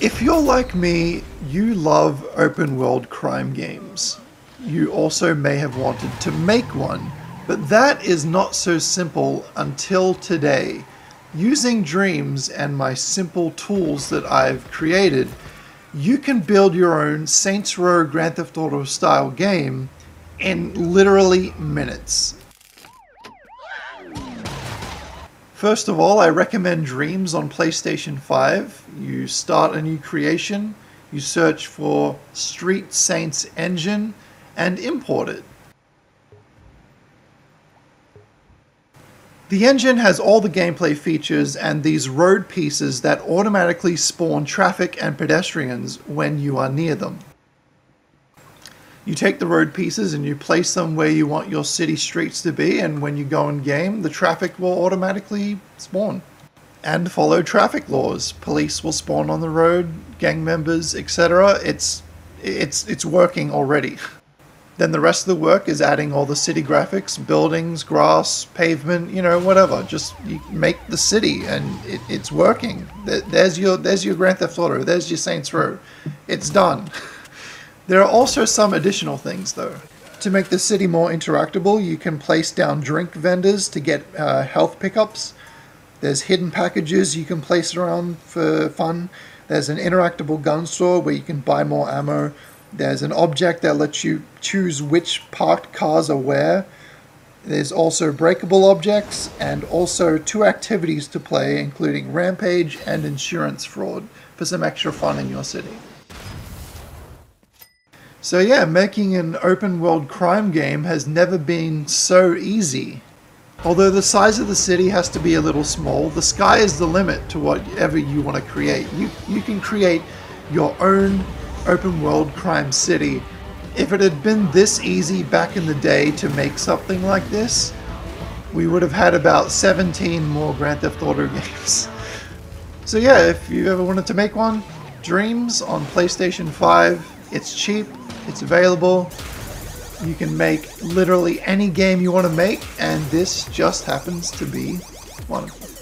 If you're like me, you love open world crime games. You also may have wanted to make one, but that is not so simple until today. Using Dreams and my simple tools that I've created, you can build your own Saints Row Grand Theft Auto style game in literally minutes. First of all, I recommend Dreams on PlayStation 5. You start a new creation, you search for Street Saints Engine, and import it. The engine has all the gameplay features and these road pieces that automatically spawn traffic and pedestrians when you are near them. You take the road pieces and you place them where you want your city streets to be, and when you go in game, the traffic will automatically spawn. And follow traffic laws. Police will spawn on the road, gang members, etc. It's it's it's working already. Then the rest of the work is adding all the city graphics, buildings, grass, pavement, you know, whatever. Just make the city, and it, it's working. There's your there's your Grand Theft Auto. There's your Saints Row. It's done. There are also some additional things, though. To make the city more interactable, you can place down drink vendors to get uh, health pickups. There's hidden packages you can place around for fun. There's an interactable gun store where you can buy more ammo. There's an object that lets you choose which parked cars are where. There's also breakable objects and also two activities to play, including Rampage and Insurance Fraud, for some extra fun in your city. So yeah, making an open world crime game has never been so easy. Although the size of the city has to be a little small, the sky is the limit to whatever you want to create. You, you can create your own open world crime city. If it had been this easy back in the day to make something like this, we would have had about 17 more Grand Theft Auto games. So yeah, if you ever wanted to make one, Dreams on PlayStation 5, it's cheap, it's available. You can make literally any game you want to make, and this just happens to be one of them.